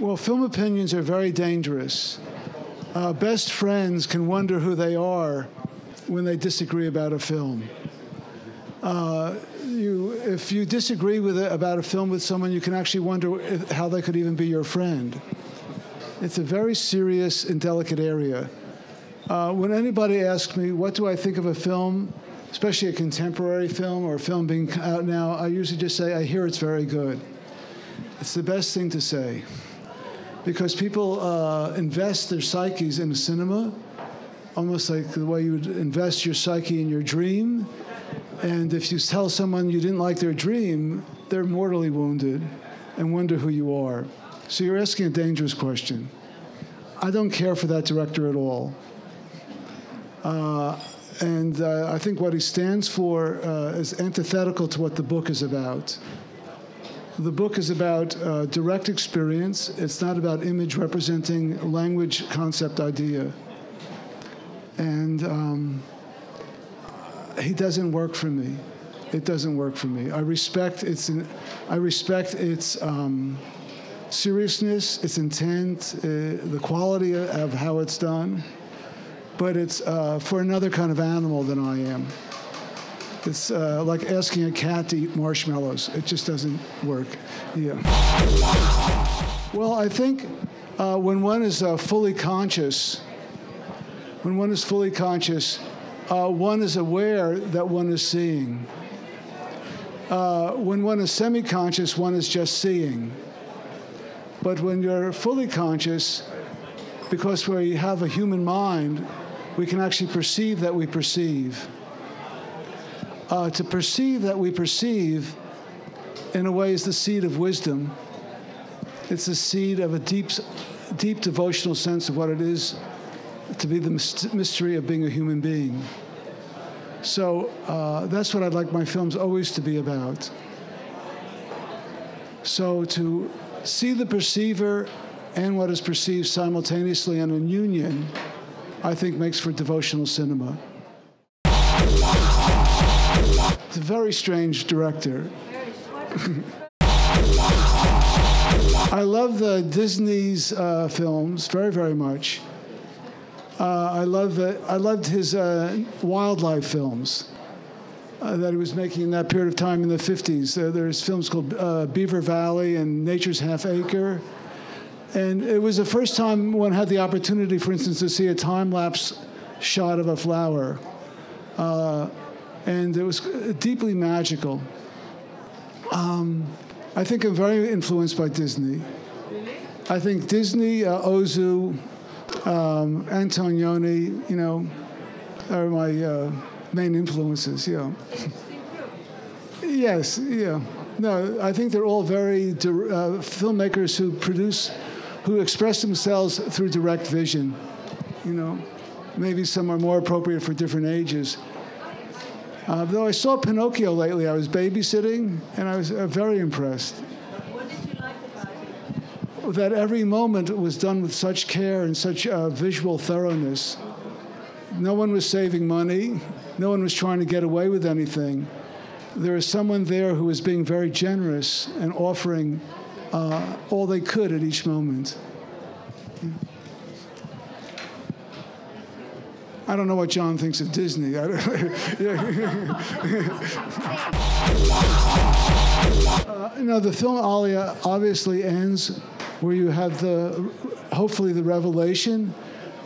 Well, film opinions are very dangerous. Uh, best friends can wonder who they are when they disagree about a film. Uh, you, if you disagree with a, about a film with someone, you can actually wonder if, how they could even be your friend. It's a very serious and delicate area. Uh, when anybody asks me, what do I think of a film, especially a contemporary film or a film being out now, I usually just say, I hear it's very good. It's the best thing to say. Because people uh, invest their psyches in a cinema, almost like the way you would invest your psyche in your dream. And if you tell someone you didn't like their dream, they're mortally wounded and wonder who you are. So you're asking a dangerous question. I don't care for that director at all. Uh, and uh, I think what he stands for uh, is antithetical to what the book is about. The book is about uh, direct experience. It's not about image representing language, concept, idea. And um, he doesn't work for me. It doesn't work for me. I respect its, I respect its um, seriousness, its intent, uh, the quality of how it's done, but it's uh, for another kind of animal than I am. It's uh, like asking a cat to eat marshmallows. It just doesn't work. Yeah. Well, I think uh, when one is uh, fully conscious, when one is fully conscious, uh, one is aware that one is seeing. Uh, when one is semi conscious, one is just seeing. But when you're fully conscious, because we have a human mind, we can actually perceive that we perceive. Uh, to perceive that we perceive, in a way, is the seed of wisdom. It's the seed of a deep, deep devotional sense of what it is to be the mystery of being a human being. So uh, that's what I'd like my films always to be about. So to see the perceiver and what is perceived simultaneously in a union, I think makes for devotional cinema. It's a very strange director. I love the Disney's uh, films very, very much. Uh, I love the, I loved his uh, wildlife films uh, that he was making in that period of time in the 50s. there's films called uh, Beaver Valley and Nature's Half Acre. And it was the first time one had the opportunity, for instance, to see a time lapse shot of a flower. Uh, and it was deeply magical. Um, I think I'm very influenced by Disney. I think Disney, uh, Ozu, um, Antonioni, you know, are my uh, main influences. Yeah. yes. Yeah. No, I think they're all very uh, filmmakers who produce, who express themselves through direct vision. You know, maybe some are more appropriate for different ages. Uh, though I saw Pinocchio lately, I was babysitting, and I was uh, very impressed. What did you like about it? That every moment was done with such care and such uh, visual thoroughness. No one was saving money. No one was trying to get away with anything. There was someone there who was being very generous and offering uh, all they could at each moment. I don't know what John thinks of Disney. uh, you know, the film Alaya obviously ends where you have the, hopefully, the revelation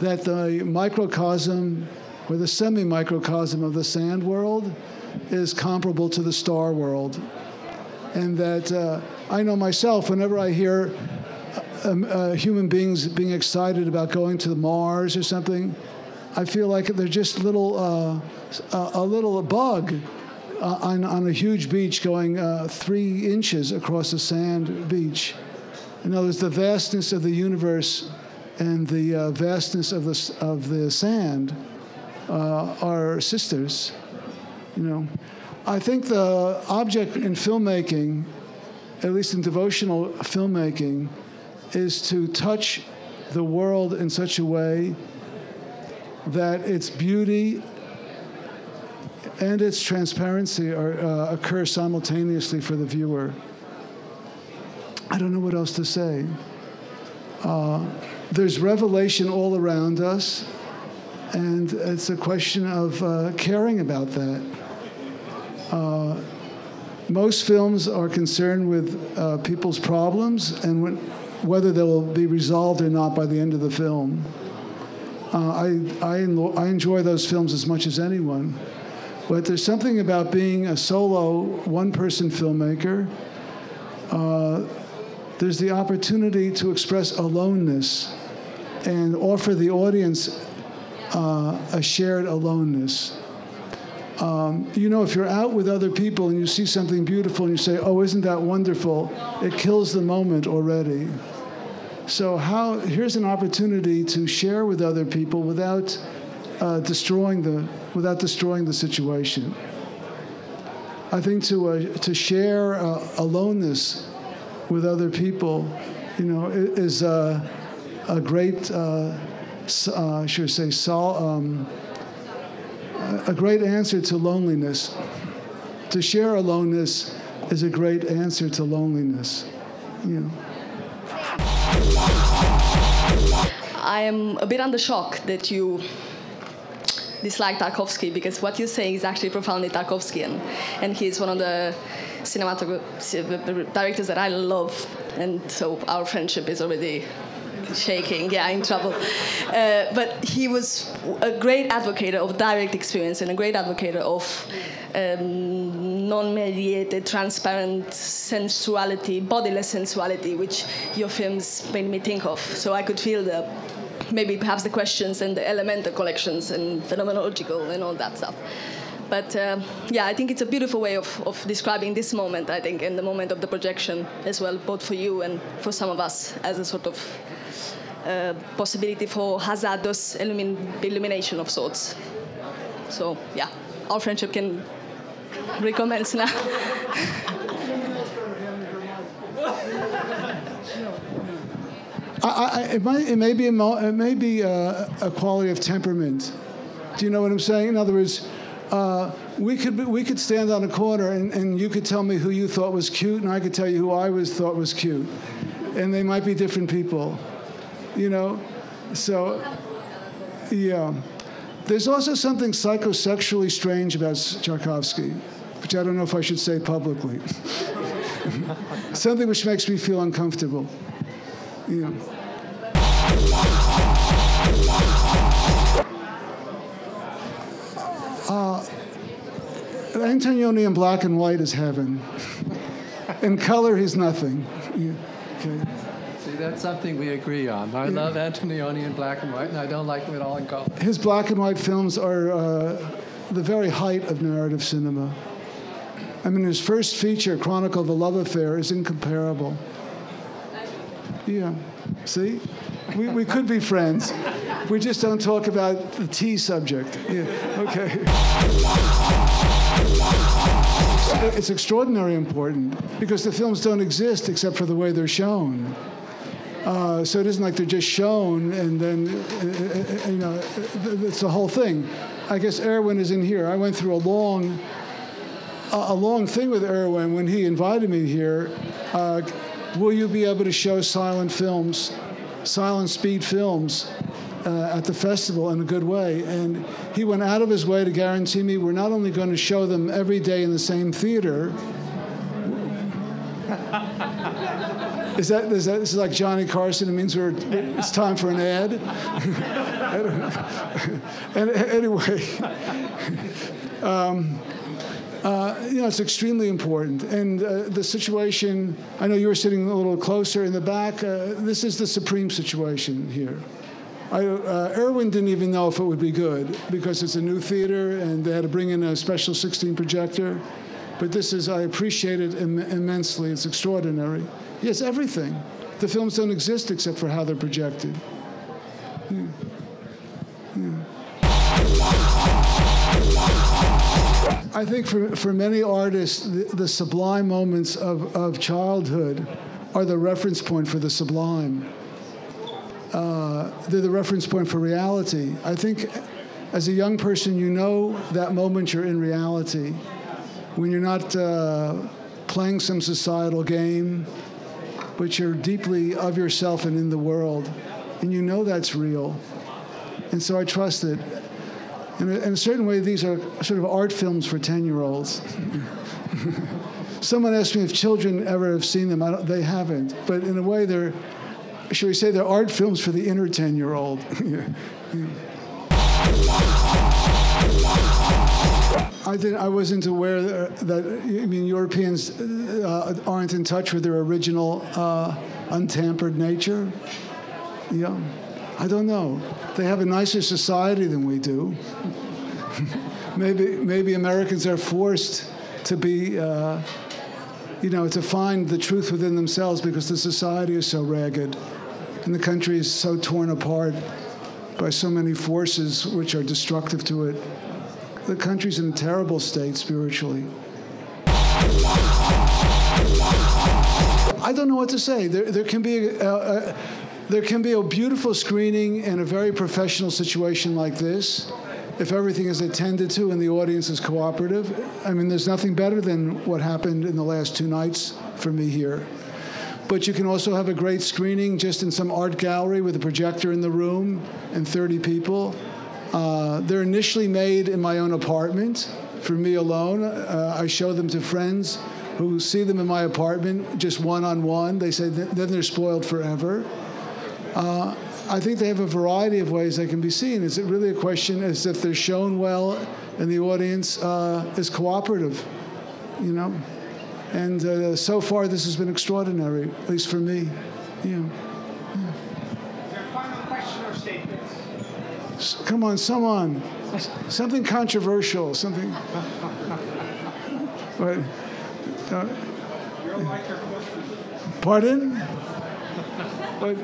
that the microcosm or the semi microcosm of the sand world is comparable to the star world. And that uh, I know myself, whenever I hear um, uh, human beings being excited about going to Mars or something, I feel like they're just little, uh, a, a little bug uh, on, on a huge beach going uh, three inches across a sand beach. In other words, the vastness of the universe and the uh, vastness of the, of the sand uh, are sisters. You know, I think the object in filmmaking, at least in devotional filmmaking, is to touch the world in such a way that its beauty and its transparency are, uh, occur simultaneously for the viewer. I don't know what else to say. Uh, there's revelation all around us, and it's a question of uh, caring about that. Uh, most films are concerned with uh, people's problems and when, whether they will be resolved or not by the end of the film. Uh, I, I, I enjoy those films as much as anyone. But there's something about being a solo, one person filmmaker. Uh, there's the opportunity to express aloneness and offer the audience uh, a shared aloneness. Um, you know, if you're out with other people and you see something beautiful and you say, "Oh, isn't that wonderful?" It kills the moment already. So, how here's an opportunity to share with other people without uh, destroying the without destroying the situation. I think to uh, to share uh, aloneness with other people, you know, is a great, uh, uh, should I say, sol- um, a great answer to loneliness. To share aloneness is a great answer to loneliness. You know. I am a bit under shock that you dislike Tarkovsky because what you're saying is actually profoundly Tarkovskian, and he's one of the cinematography directors that I love, and so our friendship is already shaking, yeah, in trouble. Uh, but he was a great advocate of direct experience and a great advocate of um, non-mediated, transparent sensuality, bodiless sensuality, which your films made me think of. So I could feel the maybe perhaps the questions and the elemental collections and phenomenological and all that stuff. But uh, yeah, I think it's a beautiful way of, of describing this moment, I think, and the moment of the projection as well, both for you and for some of us as a sort of uh, possibility for hazardous illumin illumination of sorts. So yeah, our friendship can recommence now. I, I, it, might, it may be, a, it may be a, a, quality of temperament. Do you know what I'm saying? In other words, uh, we could we could stand on a corner and, and you could tell me who you thought was cute, and I could tell you who I was thought was cute, and they might be different people you know? So, yeah. There's also something psychosexually strange about Tarkovsky, which I don't know if I should say publicly. something which makes me feel uncomfortable. You know. Uh, Antonioni in black and white is heaven. in color, he's nothing. Yeah. Okay that's something we agree on. I yeah. love Antonioni in black and white, and I don't like him at all in color. His black and white films are uh, the very height of narrative cinema. I mean, his first feature, Chronicle of a Love Affair, is incomparable. Yeah, see? We, we could be friends. We just don't talk about the tea subject. Yeah, okay. It's extraordinarily important because the films don't exist except for the way they're shown. Uh, so it isn't like they're just shown and then, uh, uh, you know, it's the whole thing. I guess Erwin is in here. I went through a long, a long thing with Erwin when he invited me here. Uh, will you be able to show silent films, silent speed films uh, at the festival in a good way. And he went out of his way to guarantee me we're not only going to show them every day in the same theater, Is that, is that this is like Johnny Carson? It means we're, it's time for an ad. and anyway, um, uh, you know, it's extremely important. And uh, the situation, I know you were sitting a little closer in the back. Uh, this is the supreme situation here. I, uh, Erwin didn't even know if it would be good because it's a new theater and they had to bring in a special 16 projector. But this is, I appreciate it Im- immensely. It's extraordinary. Yes, everything. The films don't exist except for how they're projected. I think for, for many artists, the, the sublime moments of, of childhood are the reference point for the sublime. Uh, they're the reference point for reality. I think as a young person, you know that moment you're in reality when you're not uh, playing some societal game, but you're deeply of yourself and in the world, and you know that's real. And so I trust it. In a, in a certain way, these are sort of art films for 10 year olds. Someone asked me if children ever have seen them. they haven't. But in a way, they're, should we say, they're art films for the inner 10 year old. I didn't. I wasn't aware that, I mean Europeans uh, aren't in touch with their original uh, untampered nature. Yeah, I don't know. They have a nicer society than we do. maybe maybe Americans are forced to be, uh, you know, to find the truth within themselves because the society is so ragged, and the country is so torn apart by so many forces which are destructive to it the country's in a terrible state spiritually. I don't know what to say. There, there can be a, a, there can be a beautiful screening in a very professional situation like this, if everything is attended to and the audience is cooperative. I mean, there's nothing better than what happened in the last two nights for me here. But you can also have a great screening just in some art gallery with a projector in the room and 30 people uh, they're initially made in my own apartment for me alone. Uh, I show them to friends who see them in my apartment just one on one. They say th- then they're spoiled forever. Uh, I think they have a variety of ways they can be seen. Is it really a question as if they're shown well and the audience uh, is cooperative, you know? And uh, so far, this has been extraordinary, at least for me. Yeah. Come on, someone. Something controversial, something. But, uh, pardon? But,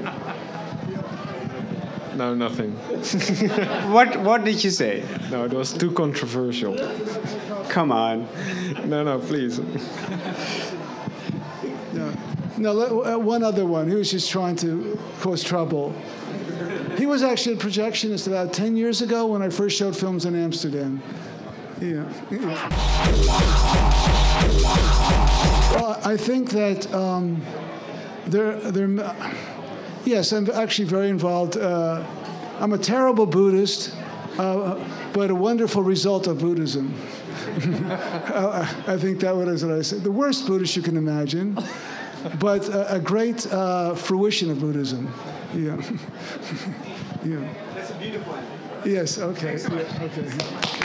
no, nothing. what What did you say? No, it was too controversial. Come on. No, no, please. no, no. Uh, one other one. He was just trying to cause trouble. He was actually a projectionist about 10 years ago when I first showed films in Amsterdam. Yeah. Well, I think that um, there, there, yes, I'm actually very involved. Uh, I'm a terrible Buddhist, uh, but a wonderful result of Buddhism. I think that was what I said. The worst Buddhist you can imagine, but a, a great uh, fruition of Buddhism. Yeah. yeah. That's a beautiful. Yes, okay. Yeah, okay.